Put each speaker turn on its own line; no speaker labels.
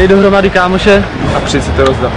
Dej dohromady kámoše.
A přijď si to rozdat.